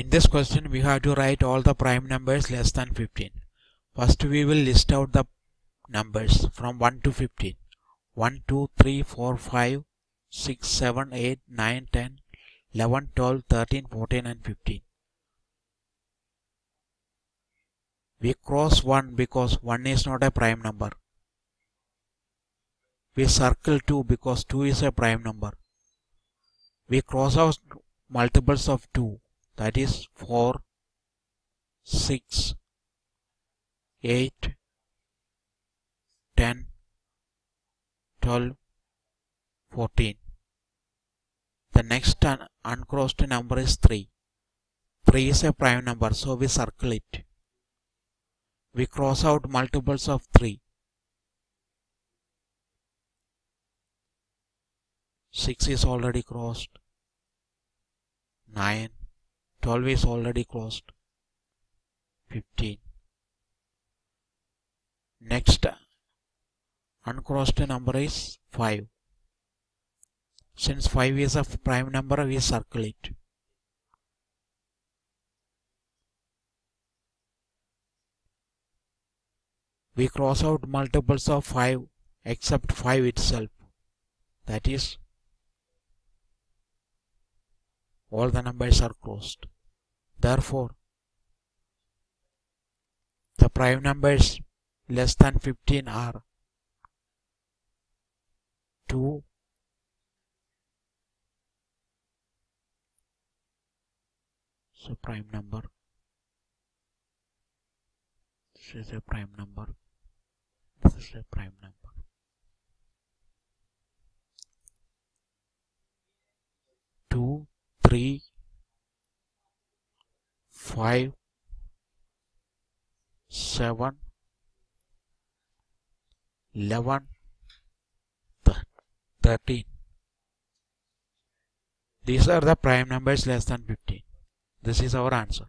In this question, we have to write all the prime numbers less than 15. First, we will list out the numbers from 1 to 15. 1, 2, 3, 4, 5, 6, 7, 8, 9, 10, 11, 12, 13, 14 and 15. We cross 1 because 1 is not a prime number. We circle 2 because 2 is a prime number. We cross out multiples of 2 that is 4, 6, 8, 10, 12, 14. The next un uncrossed number is 3. 3 is a prime number so we circle it. We cross out multiples of 3. 6 is already crossed. 9, 12 is already closed. 15. Next uncrossed number is 5. Since 5 is a prime number, we circle it. We cross out multiples of 5 except 5 itself. That is all the numbers are closed. Therefore, the prime numbers less than 15 are 2, so prime number, this is a prime number, this is a prime number. Two, three, five, seven, eleven, thirteen. These are the prime numbers less than 15. This is our answer.